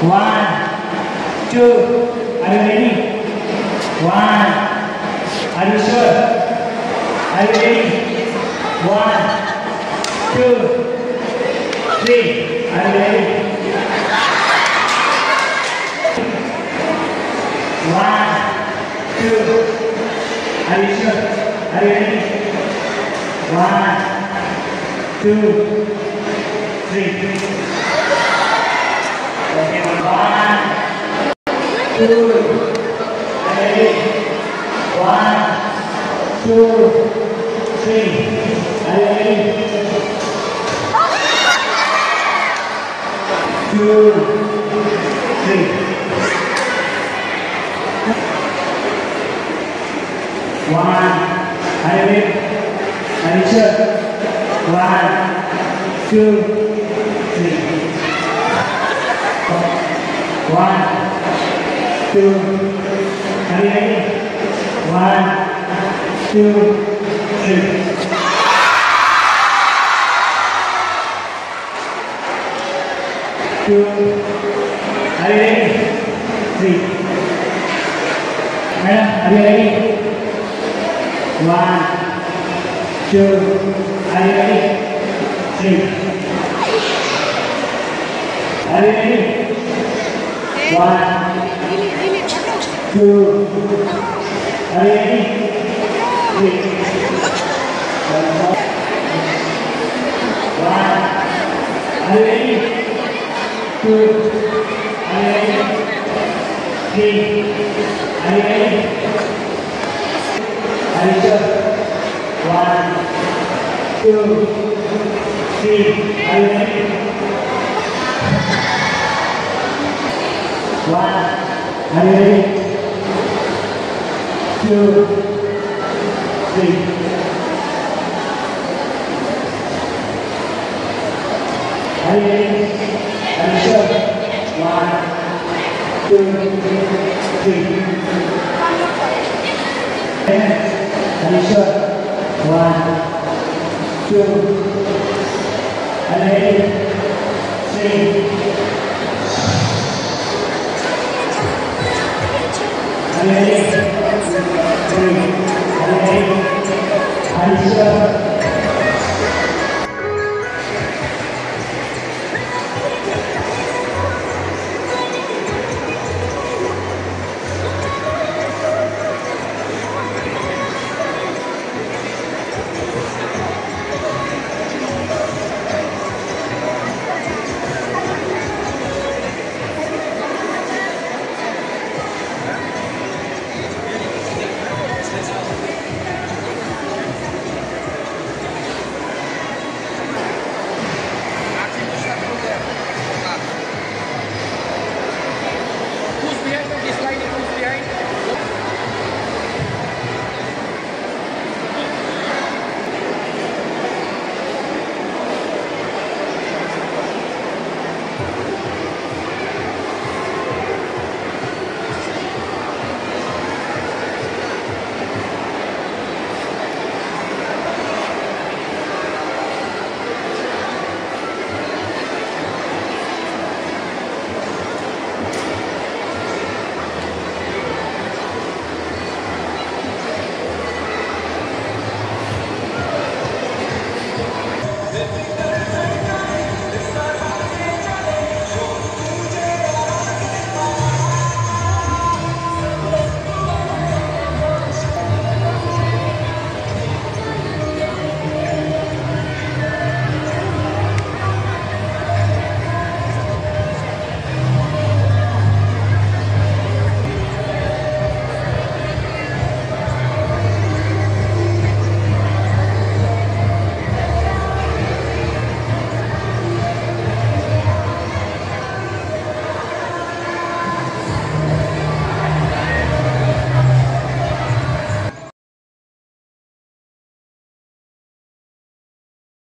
One, two, are you ready? One, are you sure? Are you ready? One, two, three, are you ready? One, two, are you sure? Are you ready? One, two, three. One, hai, ready? hai, two, three. Two, One, two, One, two, three. Three. Are you ready? One, two, Two, three, are you ready? One, anh đi, ready? Two, three. Are you ready? Are you sure? One, two, three. Are you sure? One, two. Ready? Three. 네. 네. 네. 네. 네. 네.